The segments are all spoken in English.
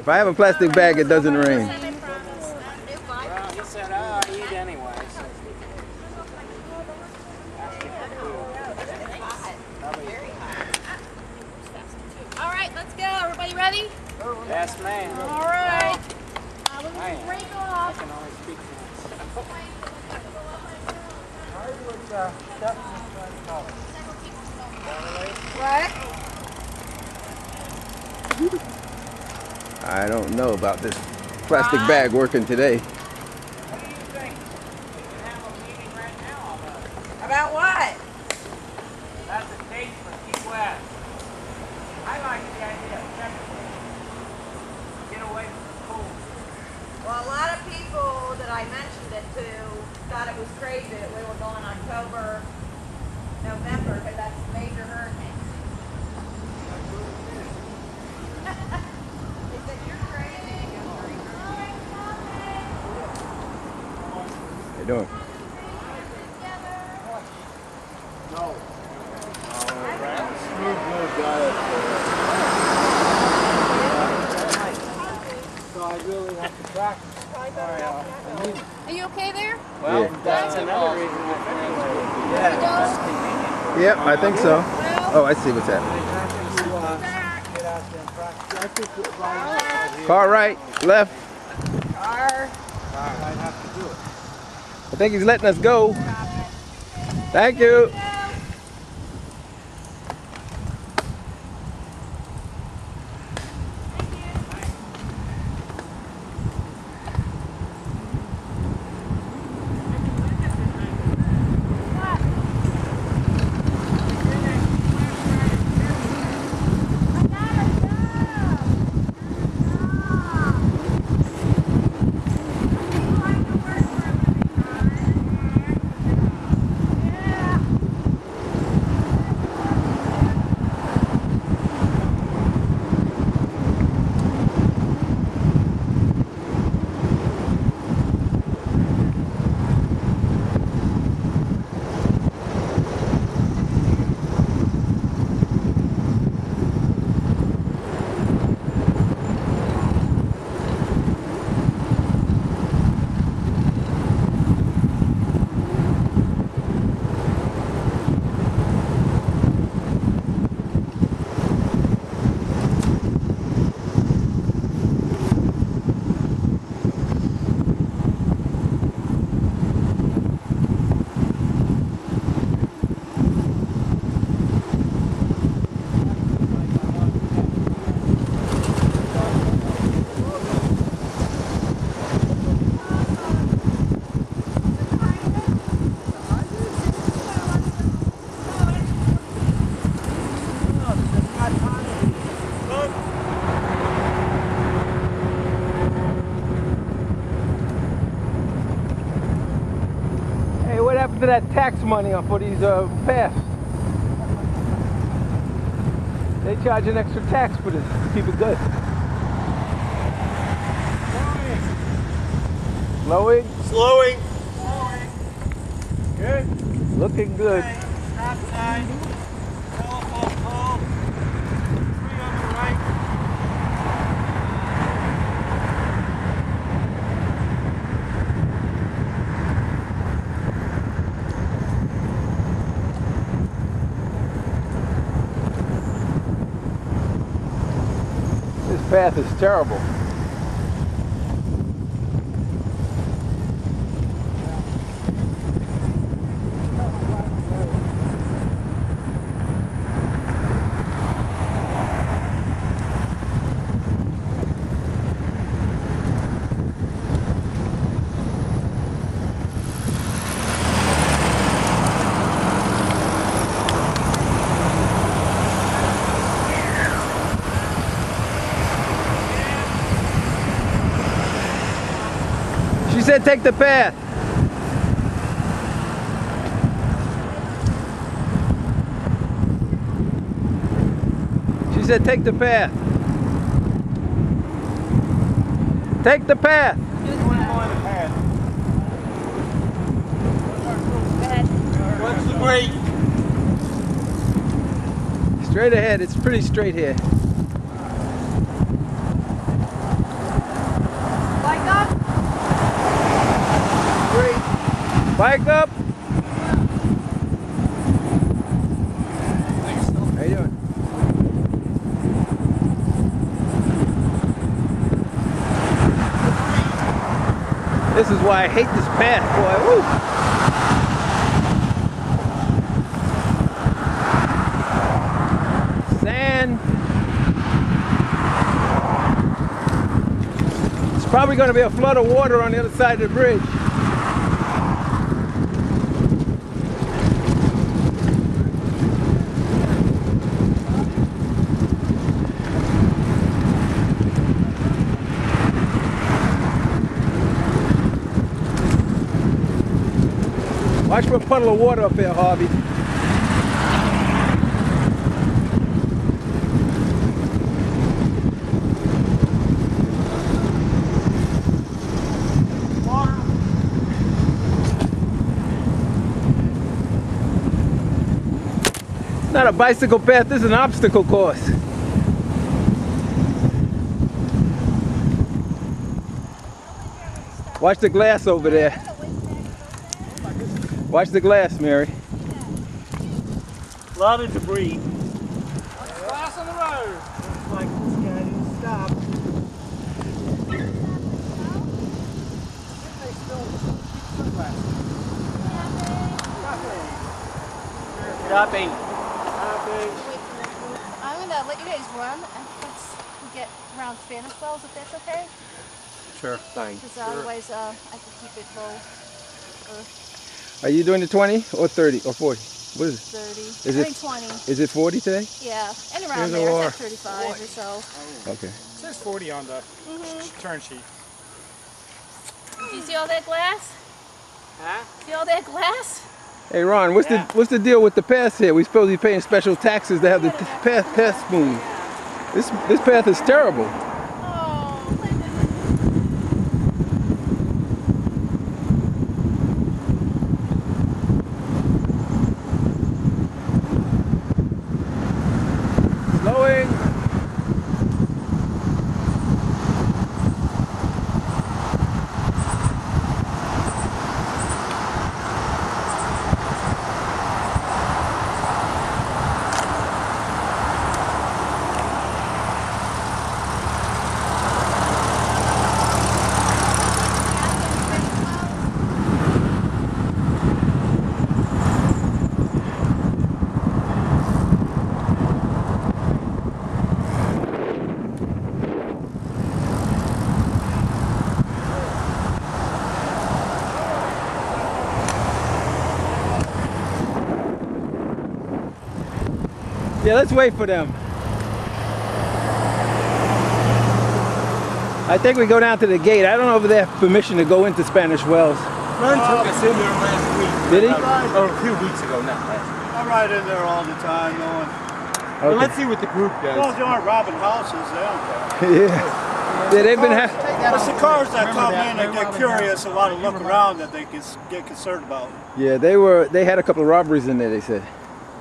If I have a plastic bag, it doesn't rain. Well, he said, oh, I eat anyway. So. All right, let's go. Everybody ready? Yes, ma'am. All right. Uh, we're I gonna am. break I can only speak Right. I don't know about this plastic bag working today. What do you think? We have a meeting right now about what? That's a date for Key West. I like the idea of checking Get away from the pool. Well, a lot of people that I mentioned it to thought it was crazy that we were going October, November, because that's major hurricane. They said, you're crazy. Doing? So I really want to practice. Sorry, I need- Are you okay there? Well, Yeah. that's another reason I it's Yeah, that's convenient. Yep, I think so. Oh, I see what's happening. Uh, get out there and practice. I think we'll probably Car right, left. Our I'd have to do it. I think he's letting us go. Thank you. Hey, what happened to that tax money on for these uh, pass? They charge an extra tax for this. Keep it good. Slowing, Slowing. Good. looking good. Stop sign. Telephone pole. Three on the right. This path is terrible. Said take the path. She said take the path. Take the path. What's the break? Straight ahead. It's pretty straight here. Bike up. How you doing? This is why I hate this path, boy. Woo. Sand. It's probably going to be a flood of water on the other side of the bridge. Watch for a puddle of water up there, Harvey. Not a bicycle path, this is an obstacle course. Watch the glass over there. Watch the glass, Mary. A lot of debris. Glass on the road. Looks like this guy didn't stop. Stopping. Stopping. I'm gonna let you guys run and let's get around Spanish Wells if that's okay. Sure. Fine. Because otherwise uh, I can keep it low. Or Are you doing the 20 or 30 or 40? What is it? 30. Is I it- think 20. it? Is it 40 today? Yeah, and around Here's a there. It's like 35 or so. Okay. It says 40 on the Mm-hmm. turn sheet. Do you see all that glass? Huh? See all that glass? Hey Ron, what's Yeah. the what's the deal with the path here? We supposed to be paying special taxes to have the t- path path smooth. This this path is terrible. Oh, Slowing. Yeah, let's wait for them. I think we go down to the gate. I don't know if they have permission to go into Spanish Wells. Ron took us in there last week. Did he? Oh, a few weeks ago, not last week. I'm right in there all the time, going. Well, Okay. let's see what the group As Well, as does. you aren't robbing houses, they don't care. yeah. Yeah, they've been ha- It's the cars that Remember come that, in and they're get curious and want to look around that they get concerned about. Yeah, they were they had a couple of robberies in there, they said.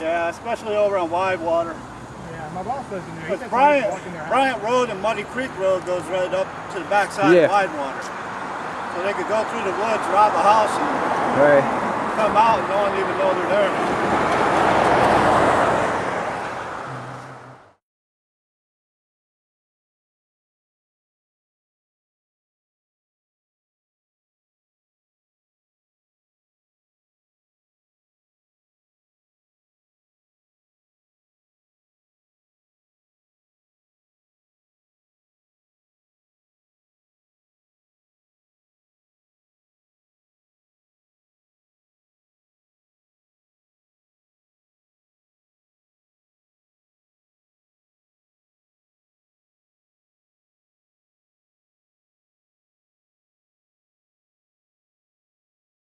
Yeah, especially over on Widewater. Yeah, my boss lives in there. He Bryant, there. Bryant Road and Muddy Creek Road goes right up to the backside Yeah. of Widewater. So they could go through the woods, rob a house, and Right. come out and no one even know they're there.